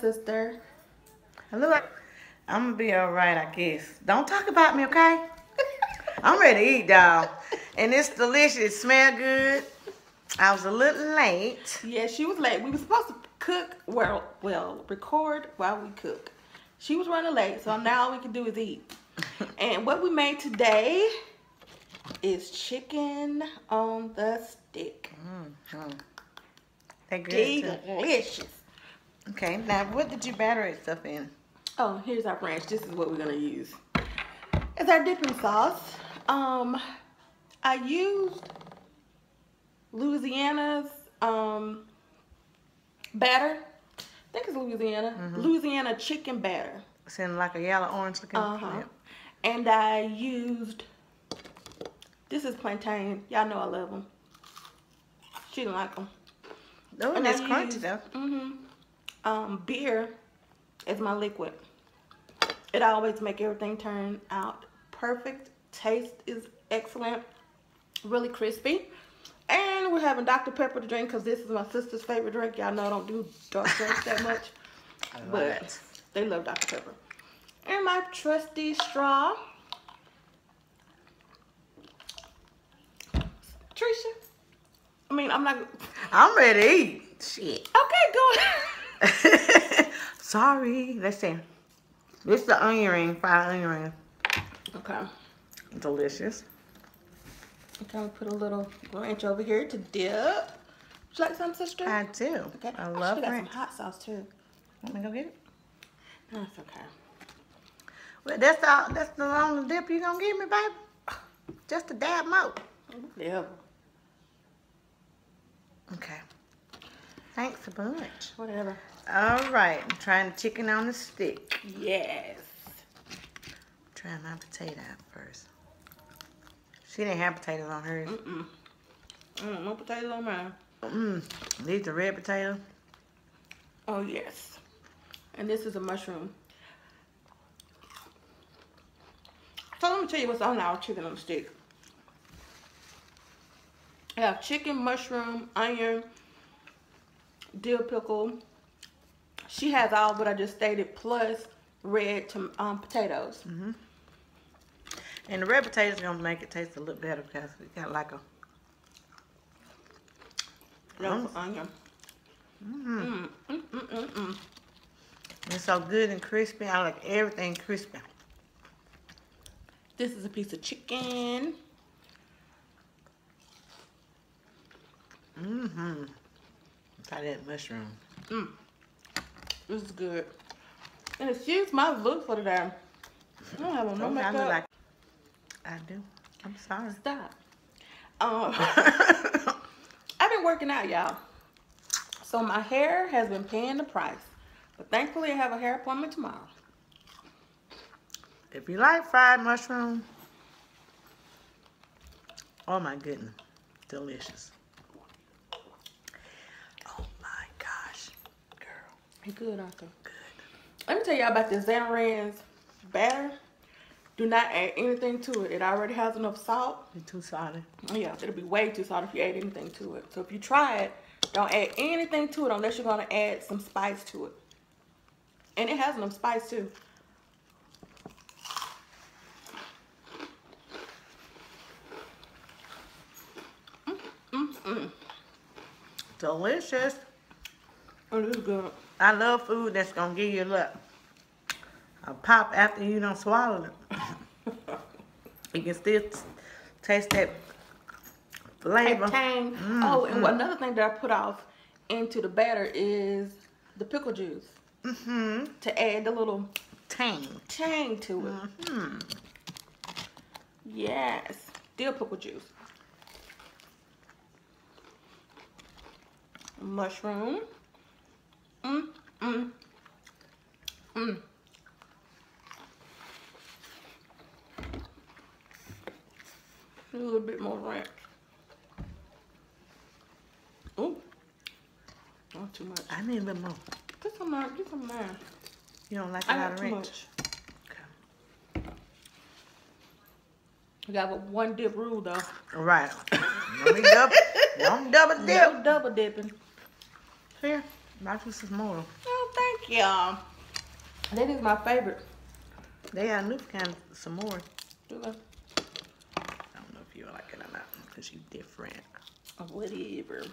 sister. I look like I'm gonna be all right, I guess. Don't talk about me, okay? I'm ready to eat, dog. And it's delicious. It smell good. I was a little late. Yeah, she was late. We were supposed to cook, well, well, record while we cook. She was running late, so now all we can do is eat. and what we made today is chicken on the stick. Mm-hmm. Good too. Delicious. Okay, now what did you batter it stuff in? Oh, here's our ranch. This is what we're gonna use. It's our dipping sauce. Um, I used Louisiana's um batter. I think it's Louisiana. Louisiana chicken batter. It's in like a yellow orange looking. Uh-huh. Yep. And I used, this is plantain. Y'all know I love them. She didn't like them. Oh, and it's crunchy used, though. hmm Um, beer is my liquid. It always make everything turn out perfect. Taste is excellent. Really crispy. And we're having Dr. Pepper to drink because this is my sister's favorite drink. Y'all know I don't do dark drinks that much. But it. they love Dr. Pepper. And my trusty straw. Trisha. I mean, I'm not. I'm ready to eat. Shit. Okay, go ahead. Sorry. Let's see. This is the onion ring, fried onion ring. Okay. Delicious. Okay, we put a little ranch over here to dip. Would you like some, sister? I do. okay. I Oh, love she got some hot sauce too. Let me go get it? That's okay. Well, that's all. That's the only dip you gonna give me, baby. Just a dab more. Yeah. Okay. Thanks a bunch. Whatever. All right. I'm trying the chicken on the stick. Yes. Try my potato out first. She didn't have potatoes on hers. Mm-mm. Mm, no potatoes on mine. Mm. These the red potato. Oh, yes. And this is a mushroom. So let me tell you what's on our chicken on the stick. I have chicken, mushroom, onion, dill pickle. She has all what I just stated plus red um, potatoes. And the red potatoes gonna make it taste a little better because it got like a. Onion. Mm. Mm, mm, mm, mm, mm. It's so good and crispy. I like everything crispy. This is a piece of chicken. Mm-hmm. Try that mushroom. Mm. This is good. And excuse my look for today. I don't have no makeup. like I do. I'm sorry. Stop. Um, I've been working out, y'all. So my hair has been paying the price. But thankfully, I have a hair appointment tomorrow. if you like fried mushroom, oh my goodness, delicious. Oh my gosh, girl, They good, aren't they? good. Let me tell y'all about this Louisiana's batter. Do not add anything to it. It already has enough salt. You're too salty. Yeah, it'll be way too salt if you add anything to it. So if you try it, don't add anything to it unless you're gonna add some spice to it. And it has enough spice too. Mm, mm, mm. Delicious. Oh, this is good. I love food that's gonna give you a look. A pop after you don't swallow it. you can still taste that flavor. Tang. Mm, oh, and another thing that I put off into the batter is the pickle juice Mm-hmm. to add the little Tang. tang to it. Hmm. Yes, dill pickle juice. Mushroom. Mm, mm, mm. A little bit more ranch. Ooh, not too much. I need a little more. Get some more. Get some more. You don't like a I lot of too ranch? much. Okay. We got a one dip rule though. Right. Don't double, don't double dip. No double dipping. Here, my juice is more. Oh, Oh, thank y'all. That is my favorite. They got new kind of some more. Do they? I don't know if you like it or not because you different. Oh, whatever.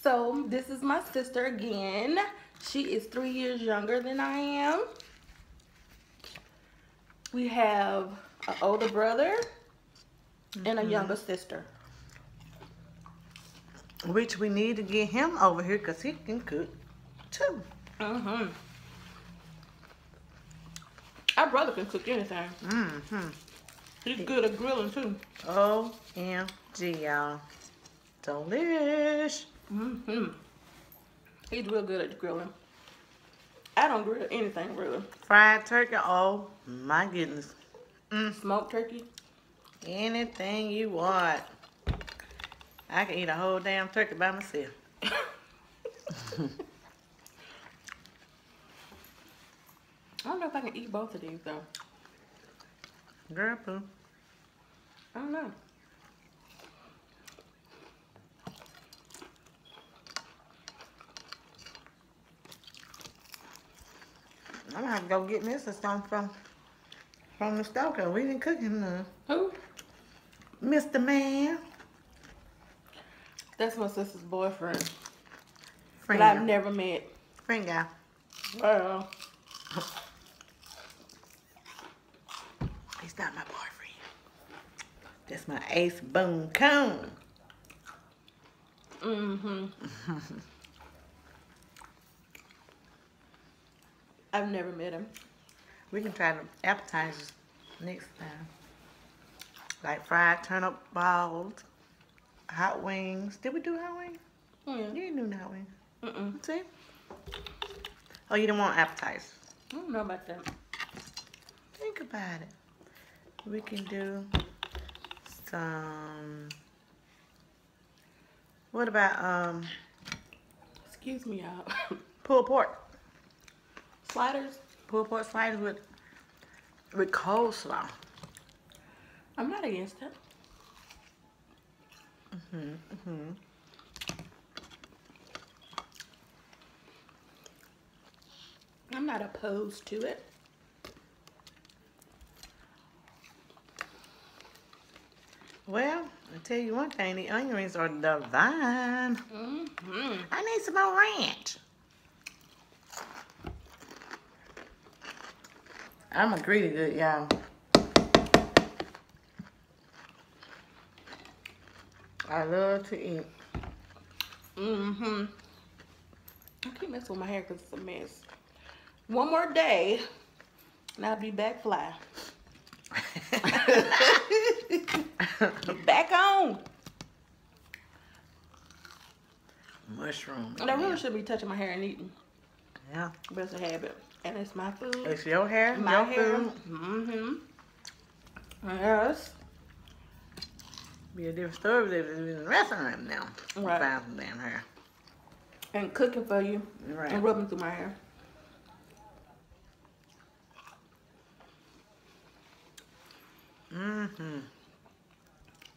So this is my sister again. She is three years younger than I am. We have an older brother and a mm-hmm. younger sister. Which we need to get him over here because he can cook too. Mm-hmm. Our brother can cook anything. Mm-hmm. He's good at grilling too. OMG, y'all. Delish. Mm-hmm. He's real good at grilling. I don't grill anything really. Fried turkey. Oh, my goodness. Smoked turkey. Anything you want. I can eat a whole damn turkey by myself. I don't know if I can eat both of these though. Girl, poo. I don't know. I'm gonna have to go get me some stuff from from the store 'cause we didn't cook him none. Who? Mr. Man. That's my sister's boyfriend. Friend. But I've never met. Friend guy. Well, He's not my boyfriend. That's my ace boom cone. mm-hmm. I've never met him. We can try the appetizers next time. Like fried turnip balls, hot wings. Did we do hot wings? Oh, yeah. You didn't do hot wings. Mm-mm. See? Oh, you didn't want appetizers. I don't know about that. Think about it. We can do some. What about um Excuse me, y'all. pulled pork? Sliders? Pulled pork sliders with with coleslaw. I'm not against it. Hmm hmm I'm not opposed to it. Well, I tell you one thing, the onion rings are divine. Mm-hmm. I need some more ranch. I'm a greedy good, y'all. I love to eat. Mm-hmm. I keep messing with my hair because it's a mess. One more day, and I'll be back fly. back on. Mushroom. And I really should be touching my hair and eating. Yeah. But it's a habit. And it's my food. It's your hair, my your hair. Mm-hmm. Yes. Be a different story if it was in the restaurant now. Right. Some damn hair. And cooking for you. Right. And rubbing through my hair. Mm-hmm.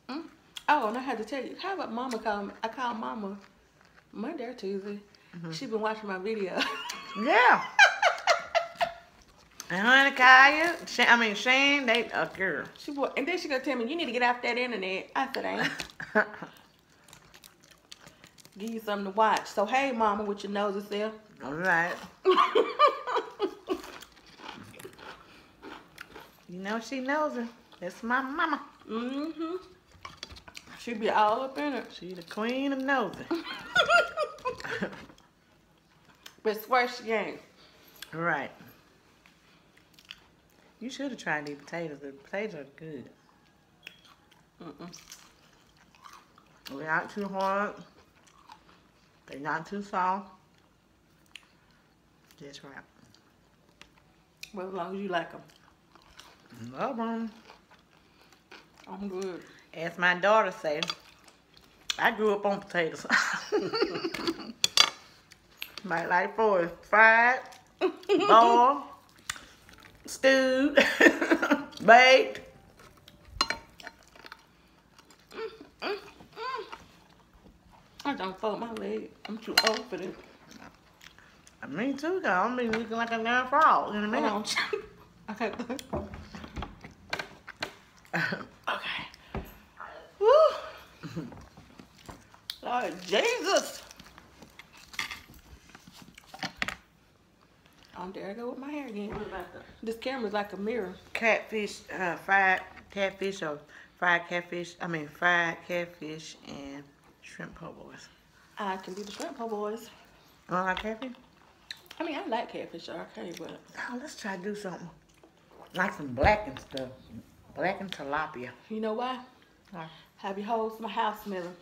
Mm. Oh, and I had to tell you, how about Mama call me? I called Mama Monday or Tuesday. She been watching my video. Yeah. And honey, Kaya, I mean Shane, they a girl. she wa- and then she gonna tell me you need to get off that internet. I said, I ain't. Give you something to watch. So hey, Mama, with your nose there. All right. You know she knows her. That's my mama. mm-hmm. She be all up in it. She the queen of nosing. But swear she ain't. right. You should have tried these potatoes. The potatoes are good. Mm-mm. They're not too hard. They're not too soft. Just right. Well, as long as you like them, Love 'em. I'm good. As my daughter said, I grew up on potatoes. My life it fried, boiled, stewed, baked. Mm, mm, mm, I don't fold my leg. I'm too old for this. Me too, though. I'm be looking like a damn frog in a minute. Hold on. okay. okay. Woo. Lord Jesus. I'm there I go with my hair again. This camera's like a mirror. catfish, uh, fried catfish or fried catfish. I mean fried catfish and shrimp po' boys. I can do the shrimp po' boys. You want like catfish? I mean, I like catfish, so okay, but Oh, let's try to do something like some blackened stuff, blackened tilapia. you know why? Why? Have your hoes my house smelling.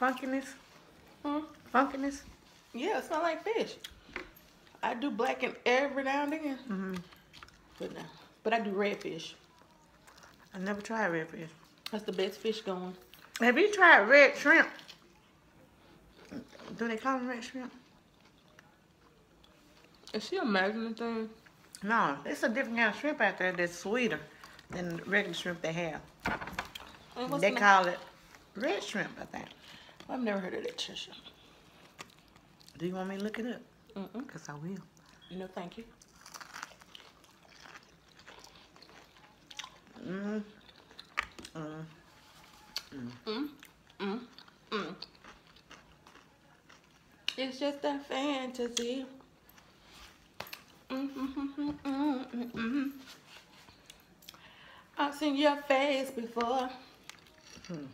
Funkiness, Hmm? funkiness. Yeah, it smell like fish. I do blacken every now and then, hmm but no. But I do redfish. I never tried redfish. That's the best fish going. Have you tried red shrimp? Do they call them red shrimp? Is she imagining things? No, it's a different kind of shrimp out there that's sweeter than the regular shrimp they have. They the- call it red shrimp, I think. I've never heard of that, Trisha. Do you want me to look it up? Because I will. No, thank you. Mm. Mm. Mm, mm, mm. It's just a fantasy. Mm, mm, mm, mm, mm, mm, mm. I've seen your face before. Hmm.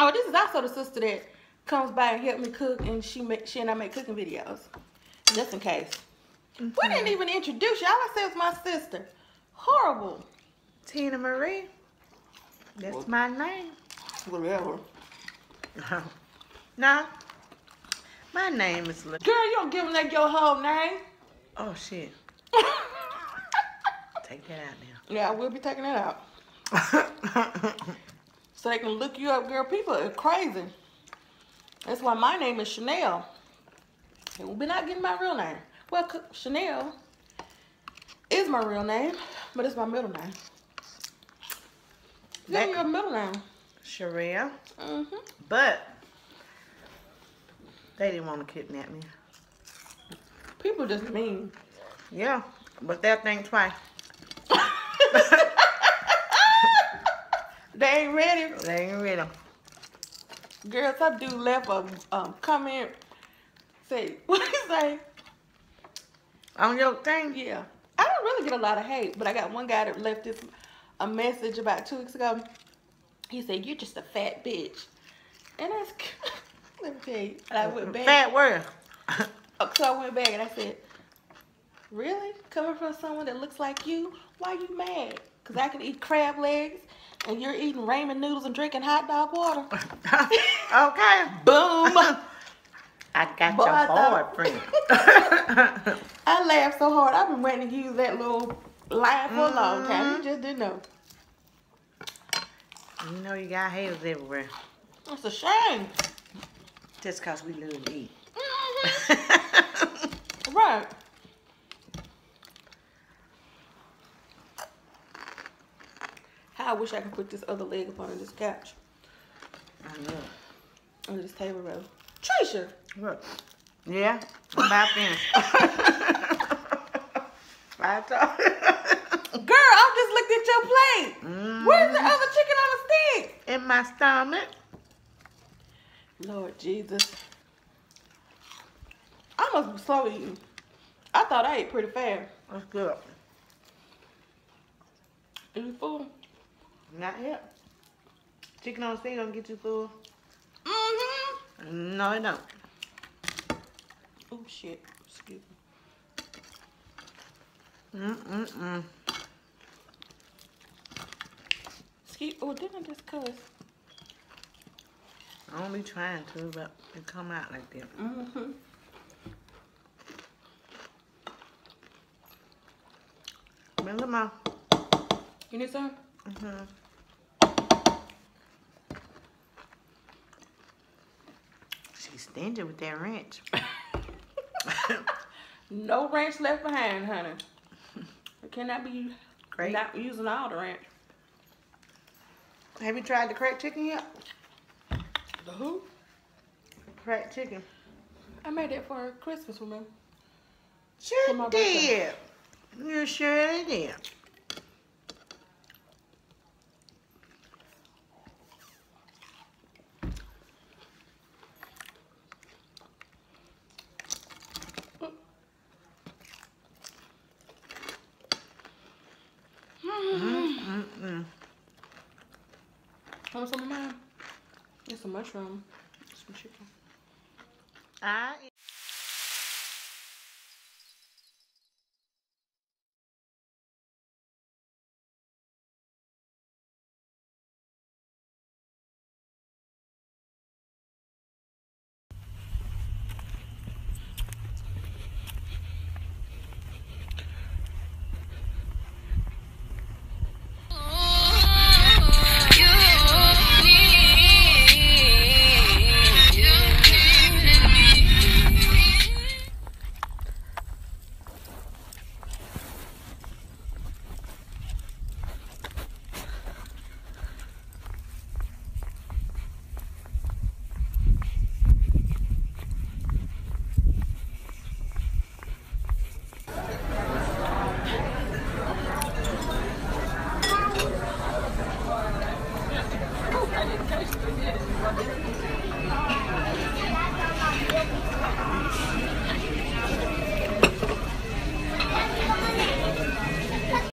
Oh, this is also the sister that comes by and help me cook, and she make she and I make cooking videos, just in case. We didn't even introduce you. All I said was my sister. Horrible. Tina Marie. That's Well- my name. Whatever. Oh. no. My name is Li- Girl, you don't give them that your whole name. Oh shit. Take that out now. yeah, I will be taking that out. So they can look you up, girl. People are crazy. That's why my name is Chanel. And we'll be not getting my real name. Well, Chanel is my real name, but it's my middle name. That- your middle name. Sharia. Mm-hmm. But they didn't want to kidnap me. People just mean. Yeah. But they'll think twice. They ain't ready. They ain't ready. Girl, some dude left a um, comment. Say, what he say? On your thing? Yeah. I don't really get a lot of hate, but I got one guy that left this a message about two weeks ago. He said, You're just a fat bitch. And that's let me tell you. And I went back. Fat word. Uh, So I went back and I said, Really? Coming from someone that looks like you, why you mad? Because I can eat crab legs and you're eating ramen noodles and drinking hot dog water. okay. Boom. I got your boyfriend. I laughed so hard. I've been waiting to use that little line for a long time. You just didn't know. you know you got haters everywhere. It's a shame. Just cause we love to eat. Mhm. right. I wish I could put this other leg up on this couch. I know. Under this table row. Trisha. Look. Yeah, I'm about finished. Girl, I just looked at your plate. Mm, Where's the other chicken on the stick? in my stomach. Lord Jesus. I must be slow eating. I thought I ate pretty fast. That's good. Are you full? Not yet. Chicken on stick gonna get you full. Mm-hmm. No, it don't. Oh, shit. Excuse me. Mm-mm-mm. Excuse Oh, didn't I just cuss? I don't be trying to, but it come out like that. Mm-hmm. Remember my... You need some? Mm-hmm. Stingy with that ranch. No ranch left behind, honey. It cannot be Great. not using all the ranch. Have you tried the cracked chicken yet? The who? Cracked chicken. I made that for Christmas, remember? Sure birthday. did. You sure did. Mm-mm. Mushroom. Some chicken. I